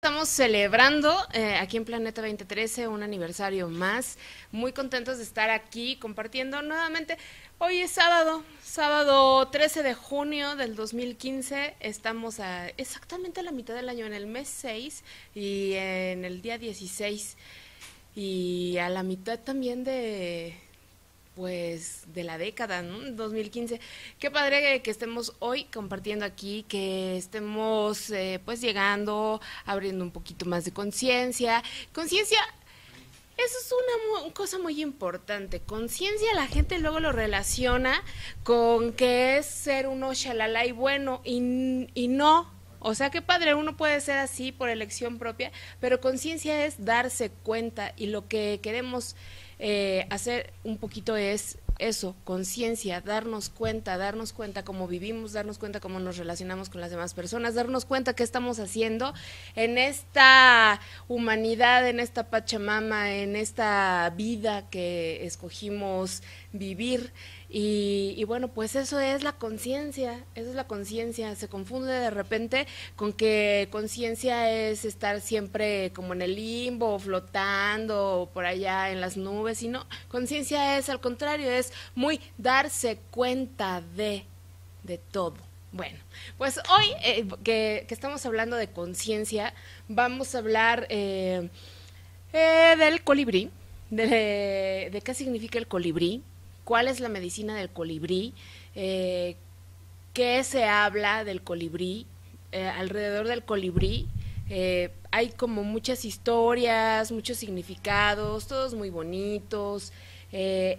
Estamos celebrando eh, aquí en Planeta 2013 un aniversario más. Muy contentos de estar aquí compartiendo nuevamente. Hoy es sábado, sábado 13 de junio del 2015. Estamos a exactamente a la mitad del año, en el mes 6 y en el día 16. Y a la mitad también de, pues de la década, ¿no? 2015. Qué padre que estemos hoy compartiendo aquí, que estemos eh, pues llegando, abriendo un poquito más de conciencia. Conciencia, eso es una cosa muy importante. Conciencia la gente luego lo relaciona con que es ser uno shalala y bueno y, y no. O sea, qué padre, uno puede ser así por elección propia, pero conciencia es darse cuenta y lo que queremos eh, hacer un poquito es eso, conciencia, darnos cuenta, darnos cuenta cómo vivimos, darnos cuenta cómo nos relacionamos con las demás personas, darnos cuenta qué estamos haciendo en esta humanidad, en esta Pachamama, en esta vida que escogimos vivir. Y, bueno, pues eso es la conciencia, eso es la conciencia. Se confunde de repente con que conciencia es estar siempre como en el limbo, flotando por allá en las nubes, y no, conciencia es al contrario, es muy darse cuenta de, de todo. Bueno, pues hoy eh, que, estamos hablando de conciencia, vamos a hablar eh, eh, del colibrí, de, de qué significa el colibrí, cuál es la medicina del colibrí, eh, qué se habla del colibrí, eh, alrededor del colibrí. Eh, hay como muchas historias, muchos significados, todos muy bonitos.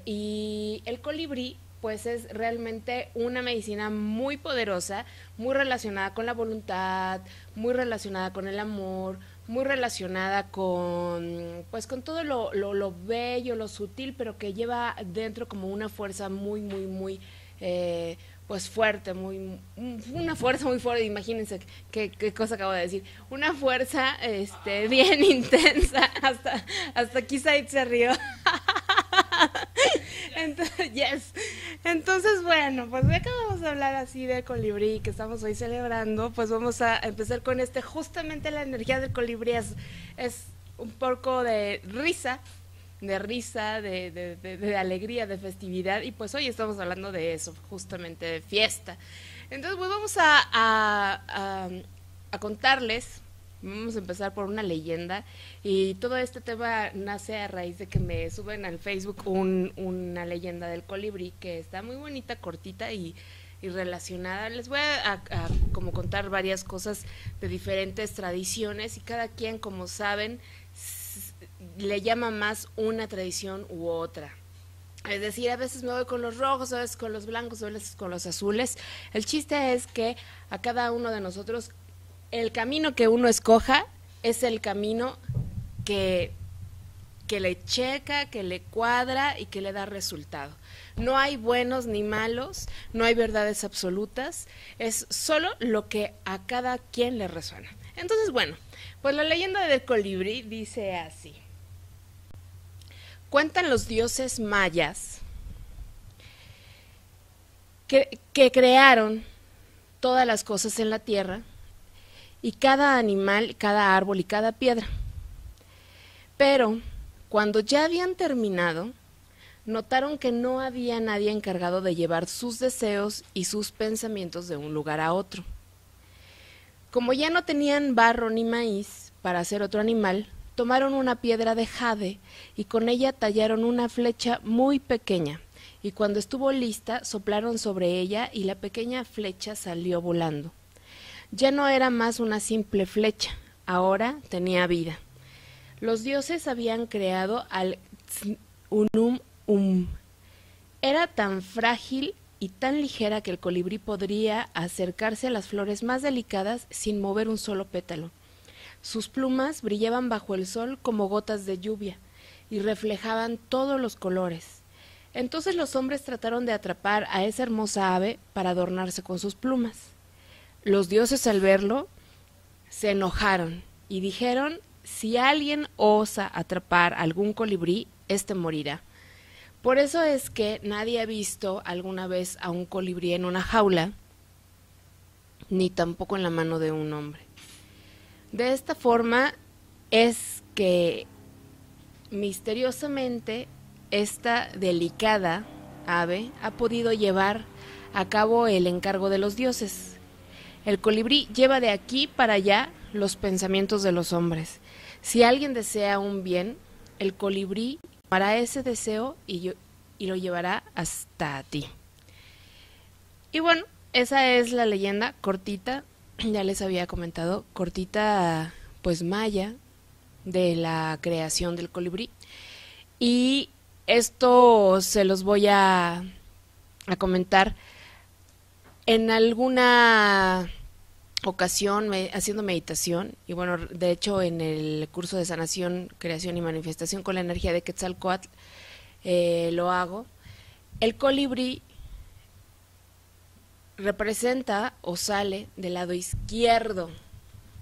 y el colibrí pues es realmente una medicina muy poderosa, muy relacionada con la voluntad, muy relacionada con el amor, muy relacionada con pues con todo lo, lo, bello, lo sutil, pero que lleva dentro como una fuerza muy, muy, muy eh, pues fuerte, muy una fuerza muy fuerte, imagínense qué, qué, cosa acabo de decir, una fuerza este bien intensa, hasta hasta quizá se rió. Entonces, yes. Entonces, bueno, pues ya que vamos a hablar así de colibrí que estamos hoy celebrando, pues vamos a empezar con este, justamente la energía del colibrí es, un poco de risa, de risa, de, alegría, de festividad, y pues hoy estamos hablando de eso, justamente de fiesta. Entonces, pues vamos a, a contarles Vamos a empezar por una leyenda y todo este tema nace a raíz de que me suben al Facebook una leyenda del colibrí que está muy bonita, cortita y, relacionada. Les voy a, como contar varias cosas de diferentes tradiciones y cada quien, como saben, le llama más una tradición u otra. Es decir, a veces me voy con los rojos, a veces con los blancos, a veces con los azules. El chiste es que a cada uno de nosotros el camino que uno escoja es el camino que, que le checa, que le cuadra y que le da resultado. No hay buenos ni malos, no hay verdades absolutas, es solo lo que a cada quien le resuena. Entonces, bueno, pues la leyenda del colibrí dice así. Cuentan los dioses mayas que, que crearon todas las cosas en la tierra y cada animal, cada árbol y cada piedra. Pero cuando ya habían terminado, notaron que no había nadie encargado de llevar sus deseos y sus pensamientos de un lugar a otro. Como ya no tenían barro ni maíz para hacer otro animal, tomaron una piedra de jade y con ella tallaron una flecha muy pequeña, y cuando estuvo lista soplaron sobre ella y la pequeña flecha salió volando ya no era más una simple flecha, ahora tenía vida. Los dioses habían creado al Unum Um. Era tan frágil y tan ligera que el colibrí podría acercarse a las flores más delicadas sin mover un solo pétalo. Sus plumas brillaban bajo el sol como gotas de lluvia y reflejaban todos los colores. Entonces los hombres trataron de atrapar a esa hermosa ave para adornarse con sus plumas. Los dioses al verlo se enojaron y dijeron, si alguien osa atrapar algún colibrí, éste morirá. Por eso es que nadie ha visto alguna vez a un colibrí en una jaula, ni tampoco en la mano de un hombre. De esta forma es que misteriosamente esta delicada ave ha podido llevar a cabo el encargo de los dioses. El colibrí lleva de aquí para allá los pensamientos de los hombres. Si alguien desea un bien, el colibrí hará ese deseo y, y lo llevará hasta ti. Y bueno, esa es la leyenda cortita, ya les había comentado, cortita pues maya de la creación del colibrí. Y esto se los voy a, a comentar en alguna ocasión haciendo meditación y bueno, de hecho en el curso de sanación, creación y manifestación con la energía de Quetzalcoatl eh, lo hago. El colibrí representa o sale del lado izquierdo.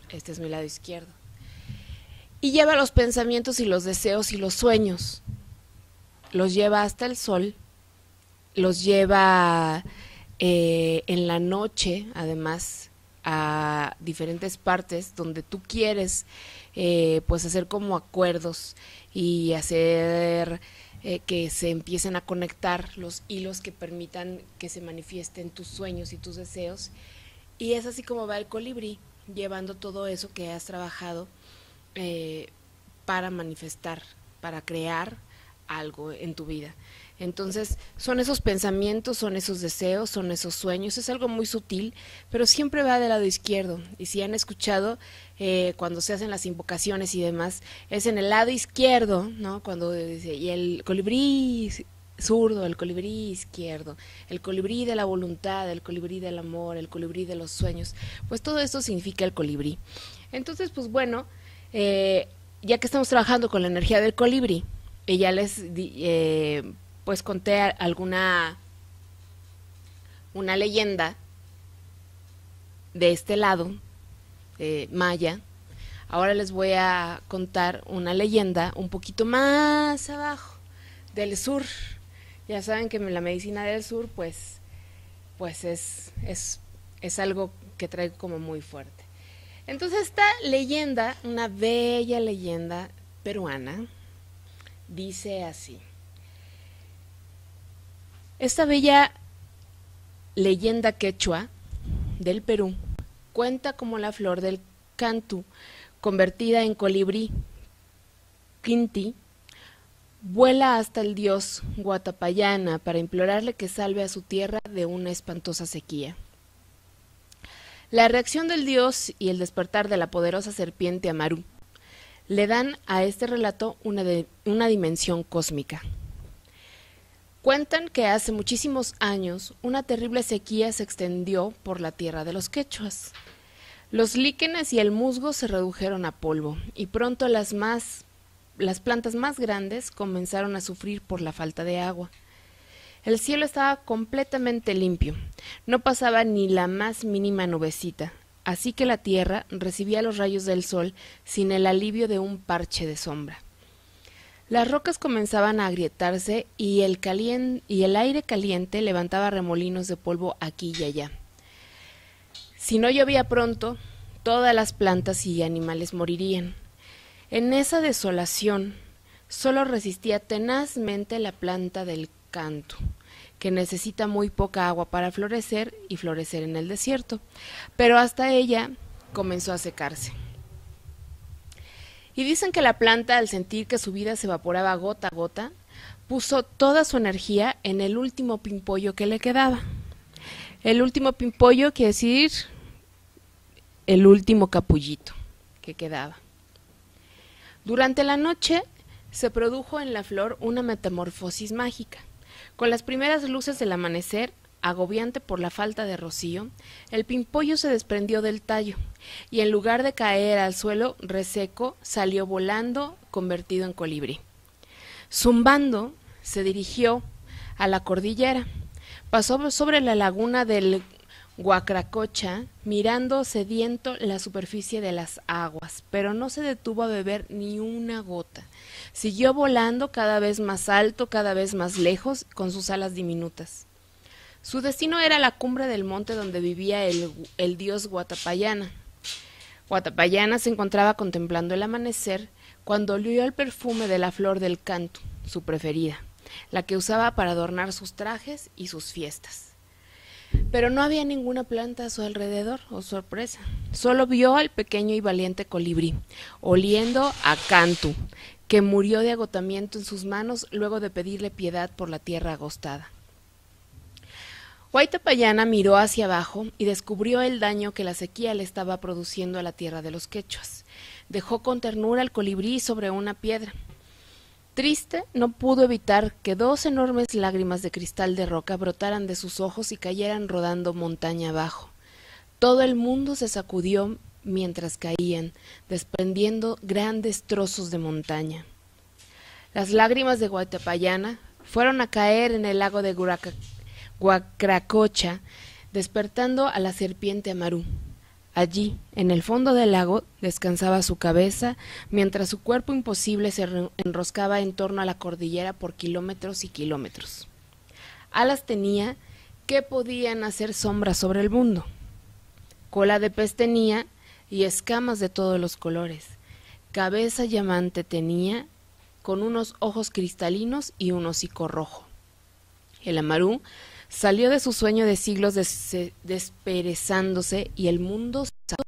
Este es mi lado izquierdo. Y lleva los pensamientos y los deseos y los sueños. Los lleva hasta el sol. Los lleva eh, en la noche, además, a diferentes partes donde tú quieres eh, pues hacer como acuerdos y hacer eh, que se empiecen a conectar los hilos que permitan que se manifiesten tus sueños y tus deseos. Y es así como va el colibrí, llevando todo eso que has trabajado eh, para manifestar, para crear algo en tu vida. Entonces, son esos pensamientos, son esos deseos, son esos sueños, es algo muy sutil, pero siempre va del lado izquierdo. Y si han escuchado, eh, cuando se hacen las invocaciones y demás, es en el lado izquierdo, ¿no? Cuando dice, y el colibrí zurdo, el colibrí izquierdo, el colibrí de la voluntad, el colibrí del amor, el colibrí de los sueños, pues todo esto significa el colibrí. Entonces, pues bueno, eh, ya que estamos trabajando con la energía del colibrí, y ya les eh, pues conté alguna una leyenda de este lado de maya. Ahora les voy a contar una leyenda un poquito más abajo del sur. Ya saben que la medicina del sur pues pues es es, es algo que trae como muy fuerte. Entonces esta leyenda una bella leyenda peruana dice así esta bella leyenda quechua del Perú cuenta como la flor del cantu, convertida en colibrí, quinti, vuela hasta el dios Guatapayana para implorarle que salve a su tierra de una espantosa sequía. La reacción del dios y el despertar de la poderosa serpiente Amaru le dan a este relato una, una dimensión cósmica. Cuentan que hace muchísimos años una terrible sequía se extendió por la tierra de los quechuas. Los líquenes y el musgo se redujeron a polvo y pronto las más las plantas más grandes comenzaron a sufrir por la falta de agua. El cielo estaba completamente limpio, no pasaba ni la más mínima nubecita, así que la tierra recibía los rayos del sol sin el alivio de un parche de sombra. Las rocas comenzaban a agrietarse y el, y el aire caliente levantaba remolinos de polvo aquí y allá. Si no llovía pronto, todas las plantas y animales morirían. En esa desolación solo resistía tenazmente la planta del canto, que necesita muy poca agua para florecer y florecer en el desierto, pero hasta ella comenzó a secarse. Y dicen que la planta, al sentir que su vida se evaporaba gota a gota, puso toda su energía en el último pimpollo que le quedaba. El último pimpollo quiere decir el último capullito que quedaba. Durante la noche se produjo en la flor una metamorfosis mágica. Con las primeras luces del amanecer, agobiante por la falta de rocío, el pimpollo se desprendió del tallo y en lugar de caer al suelo reseco, salió volando convertido en colibrí. Zumbando, se dirigió a la cordillera, pasó sobre la laguna del Guacracocha, mirando sediento la superficie de las aguas, pero no se detuvo a beber ni una gota. Siguió volando cada vez más alto, cada vez más lejos, con sus alas diminutas. Su destino era la cumbre del monte donde vivía el, dios Guatapayana, Guatapayana se encontraba contemplando el amanecer cuando olió el perfume de la flor del canto, su preferida, la que usaba para adornar sus trajes y sus fiestas. Pero no había ninguna planta a su alrededor, oh sorpresa. Solo vio al pequeño y valiente colibrí, oliendo a cantu, que murió de agotamiento en sus manos luego de pedirle piedad por la tierra agostada. Guaitapayana miró hacia abajo y descubrió el daño que la sequía le estaba produciendo a la tierra de los quechuas. Dejó con ternura al colibrí sobre una piedra. Triste, no pudo evitar que dos enormes lágrimas de cristal de roca brotaran de sus ojos y cayeran rodando montaña abajo. Todo el mundo se sacudió mientras caían, desprendiendo grandes trozos de montaña. Las lágrimas de Guatapayana fueron a caer en el lago de Guacracocha, despertando a la serpiente Amarú. Allí, en el fondo del lago, descansaba su cabeza, mientras su cuerpo imposible se enroscaba en torno a la cordillera por kilómetros y kilómetros. Alas tenía que podían hacer sombra sobre el mundo. Cola de pez tenía y escamas de todos los colores. Cabeza llamante tenía, con unos ojos cristalinos y un hocico rojo. El amarú salió de su sueño de siglos desperezándose y el mundo sacó.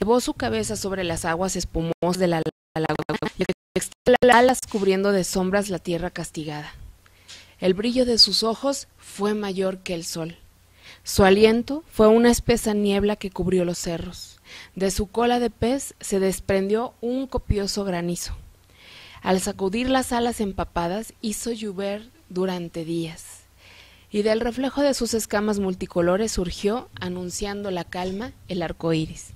Llevó su cabeza sobre las aguas espumosas de la laguna y alas cubriendo de sombras la tierra castigada. El brillo de sus ojos fue mayor que el sol. Su aliento fue una espesa niebla que cubrió los cerros. De su cola de pez se desprendió un copioso granizo. Al sacudir las alas empapadas hizo llover durante días y del reflejo de sus escamas multicolores surgió, anunciando la calma, el arco iris.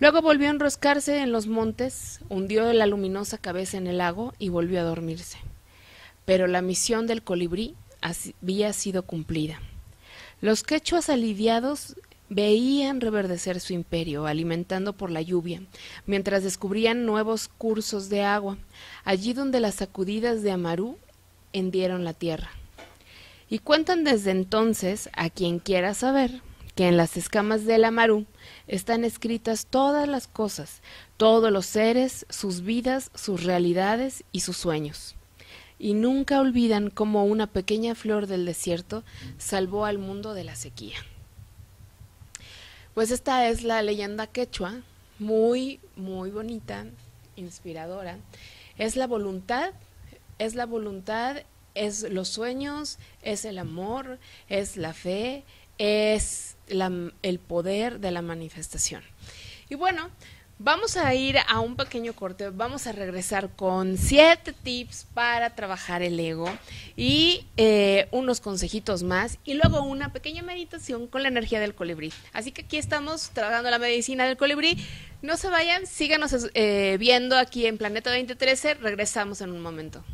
Luego volvió a enroscarse en los montes, hundió la luminosa cabeza en el lago y volvió a dormirse. Pero la misión del colibrí había sido cumplida. Los quechuas aliviados veían reverdecer su imperio, alimentando por la lluvia, mientras descubrían nuevos cursos de agua, allí donde las sacudidas de Amarú hendieron la tierra. Y cuentan desde entonces, a quien quiera saber, que en las escamas del amarú están escritas todas las cosas, todos los seres, sus vidas, sus realidades y sus sueños. Y nunca olvidan cómo una pequeña flor del desierto salvó al mundo de la sequía. Pues esta es la leyenda quechua, muy, muy bonita, inspiradora. Es la voluntad, es la voluntad es los sueños, es el amor, es la fe, es el poder de la manifestación. Y bueno, vamos a ir a un pequeño corte, vamos a regresar con siete tips para trabajar el ego y eh, unos consejitos más y luego una pequeña meditación con la energía del colibrí. Así que aquí estamos trabajando la medicina del colibrí. No se vayan, síganos eh, viendo aquí en Planeta 2013, regresamos en un momento.